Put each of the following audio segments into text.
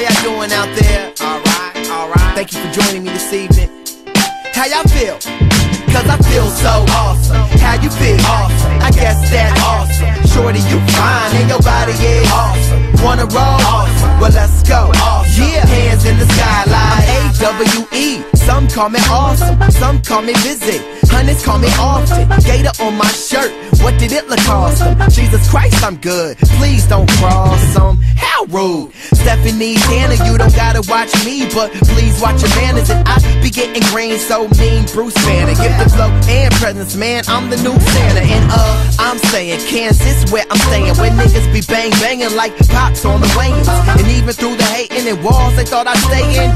y'all doing out there? Alright, alright. Thank you for joining me this evening. How y'all feel? Cause I feel so awesome. How you feel? Awesome. I guess that's awesome. Shorty, you fine, and your body is awesome. Wanna roll? Call me awesome, some call me busy. Hunters call me often. Gator on my shirt. What did it look awesome? Jesus Christ, I'm good. Please don't cross some. How rude. Stephanie Tanner, you don't gotta watch me, but please watch your manners. And I be getting green so mean. Bruce Banner, give the flow and presence, man. I'm the new Santa. And uh, I'm saying Kansas where I'm staying. Where niggas be bang banging like pops on the wings. And even through the hating and walls, they thought I'd stay in.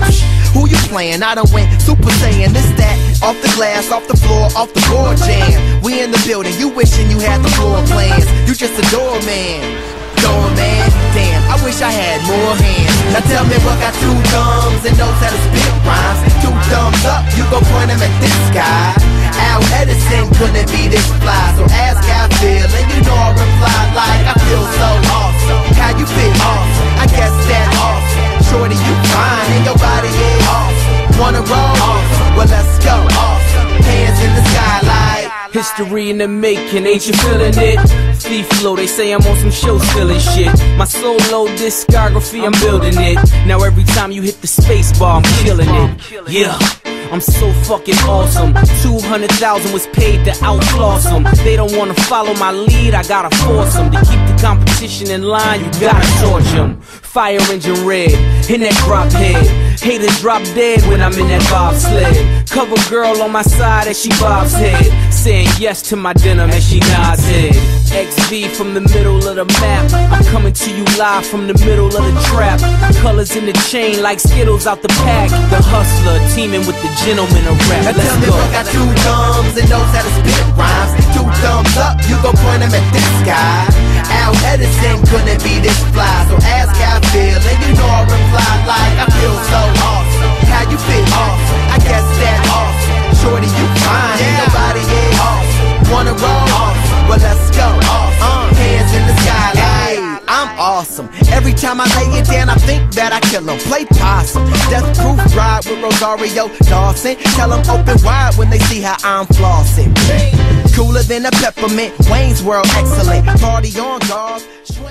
Playing? I done went super saiyan. This, that, off the glass, off the floor, off the board jam. We in the building, you wishing you had the floor plans. You just a doorman. Doorman, damn, I wish I had more hands. Now tell me what got two thumbs and knows how to spit rhymes. Well, let's go. Hands in the sky like. History in the making, ain't you feeling it? Thief flow, they say I'm on some show stealing shit. My solo discography, I'm building it. Now every time you hit the space bar, I'm killing it. Yeah. I'm so fucking awesome. 200,000 was paid to outfloss them. They don't wanna follow my lead, I gotta force them. To keep the competition in line, you gotta torch them. Fire engine red, in that drop head. Haters drop dead when I'm in that bobsled. Cover girl on my side as she bobs head. Saying yes to my denim as she nods head. XV from the middle of the map. I'm coming to you live from the middle of the trap. Colors in the chain like Skittles out the pack. The hustler teaming with the gentleman of rap. Let's go. what got two thumbs and knows how to spit rhymes. Two thumbs up, you gon' point them at this guy. Awesome. Every time I lay it down, I think that I kill him. Play possum. Death proof ride with Rosario Dawson. Tell them open wide when they see how I'm flossing. Cooler than a peppermint. Wayne's World excellent. Party on, Garth. Swing.